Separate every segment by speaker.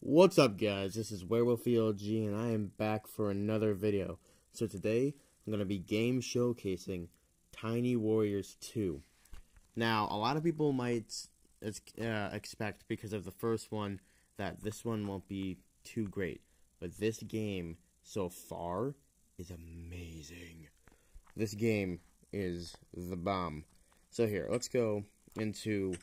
Speaker 1: What's up guys, this is Werewolf ELG and I am back for another video. So today, I'm going to be game showcasing Tiny Warriors 2. Now, a lot of people might uh, expect, because of the first one, that this one won't be too great. But this game, so far, is amazing. This game is the bomb. So here, let's go into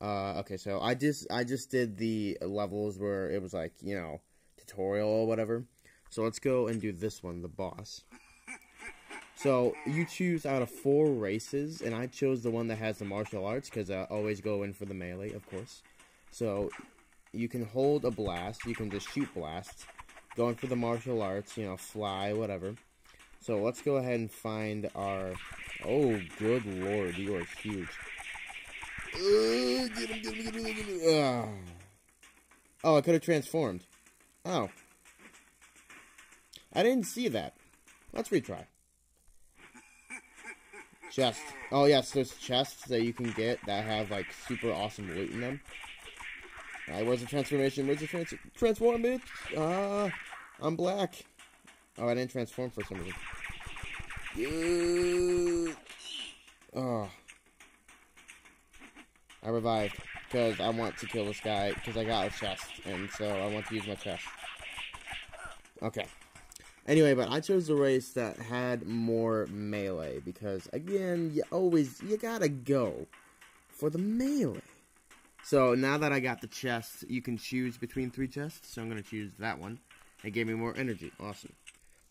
Speaker 1: uh, okay, so I just I just did the levels where it was like you know tutorial or whatever. So let's go and do this one, the boss. So you choose out of four races, and I chose the one that has the martial arts because I always go in for the melee, of course. So you can hold a blast, you can just shoot blasts, going for the martial arts, you know, fly, whatever. So let's go ahead and find our. Oh, good lord, you are huge. Oh, I could have transformed. Oh. I didn't see that. Let's retry. Chest. Oh, yes, there's chests that you can get that have, like, super awesome loot in them. Alright, where's the transformation? Where's the trans transform, bitch? Ah, uh, I'm black. Oh, I didn't transform for some reason. Oh. I revived because I want to kill this guy because I got a chest, and so I want to use my chest. Okay. Anyway, but I chose the race that had more melee because again, you always you gotta go for the melee. So now that I got the chest, you can choose between three chests. So I'm gonna choose that one. It gave me more energy. Awesome.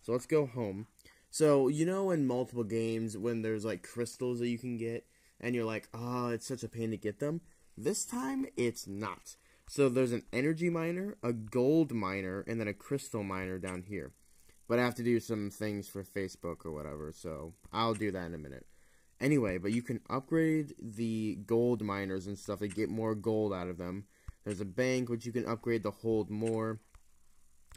Speaker 1: So let's go home. So you know in multiple games when there's like crystals that you can get and you're like, oh, it's such a pain to get them. This time, it's not. So there's an energy miner, a gold miner, and then a crystal miner down here. But I have to do some things for Facebook or whatever, so I'll do that in a minute. Anyway, but you can upgrade the gold miners and stuff to get more gold out of them. There's a bank which you can upgrade to hold more.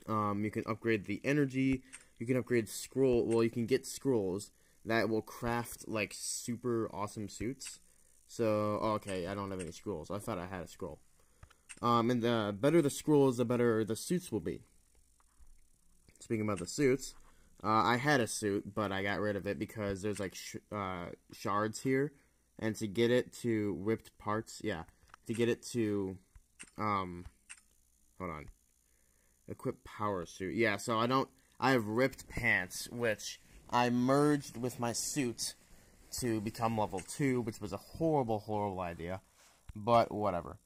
Speaker 1: Um, you can upgrade the energy. You can upgrade scroll. Well, you can get scrolls that will craft like super awesome suits. So oh, okay, I don't have any scrolls. I thought I had a scroll. Um, and the better the scrolls, the better the suits will be. Speaking about the suits, uh, I had a suit, but I got rid of it because there's like sh uh, shards here, and to get it to ripped parts, yeah, to get it to, um, hold on, equip power suit, yeah. So I don't, I have ripped pants, which I merged with my suit to become level 2, which was a horrible, horrible idea. But whatever.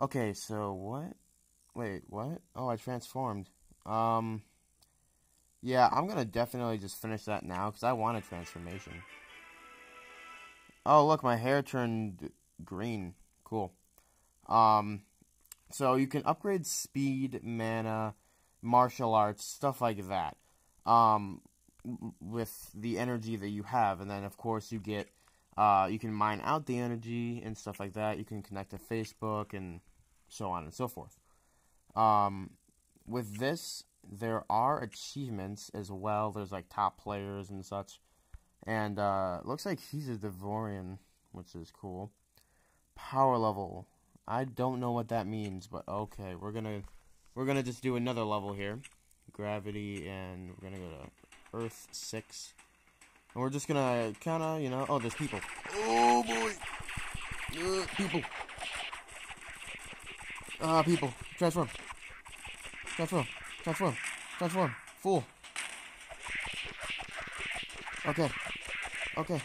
Speaker 1: Okay, so what? Wait, what? Oh, I transformed. Um, yeah, I'm gonna definitely just finish that now, because I want a transformation. Oh, look, my hair turned green. Cool. Um, so you can upgrade speed, mana, martial arts, stuff like that. Um, with the energy that you have, and then of course you get uh, you can mine out the energy and stuff like that. You can connect to Facebook and so on and so forth. Um, with this, there are achievements as well. There's like top players and such, and uh, looks like he's a Devorian, which is cool. Power level. I don't know what that means, but okay, we're gonna we're gonna just do another level here. Gravity, and we're gonna go to Earth 6. And we're just gonna kinda, you know, oh, there's people. Oh, boy! Uh, people. Ah, uh, people. Transform. Transform. Transform. Transform. Fool. Okay. Okay.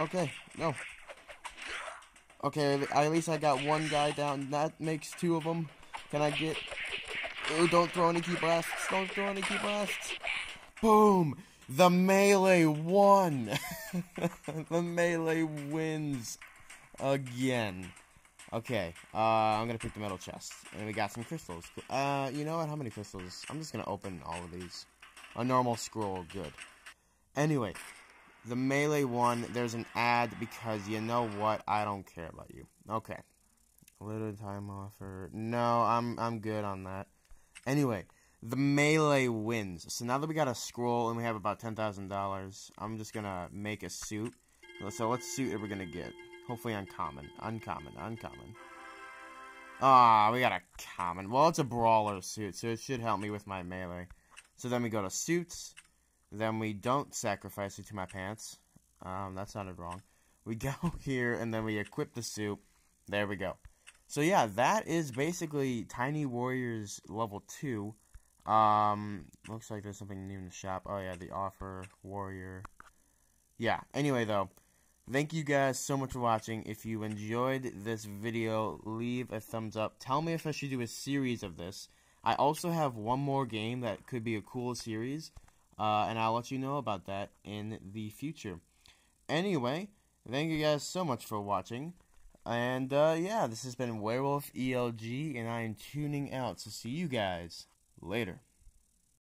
Speaker 1: Okay. No. Okay, at least I got one guy down. That makes two of them. Can I get... Oh, don't throw any ki blasts. Don't throw any ki blasts. Boom! The melee won! the melee wins again. Okay, uh, I'm gonna pick the metal chest. And we got some crystals. Uh, you know what? How many crystals? I'm just gonna open all of these. A normal scroll, good. Anyway, the melee one, there's an ad because you know what? I don't care about you. Okay. A little time offer. No, I'm I'm good on that. Anyway, the melee wins. So now that we got a scroll and we have about $10,000, I'm just going to make a suit. So what suit are we going to get? Hopefully uncommon. Uncommon. Uncommon. Ah, we got a common. Well, it's a brawler suit, so it should help me with my melee. So then we go to suits. Then we don't sacrifice it to my pants. Um, that sounded wrong. We go here, and then we equip the suit. There we go. So yeah, that is basically Tiny Warriors level 2. Um, looks like there's something new in the shop. Oh yeah, the offer, warrior. Yeah, anyway though, thank you guys so much for watching. If you enjoyed this video, leave a thumbs up. Tell me if I should do a series of this. I also have one more game that could be a cool series, uh, and I'll let you know about that in the future. Anyway, thank you guys so much for watching. And uh, yeah, this has been Werewolf ELG, and I am tuning out. So see you guys later.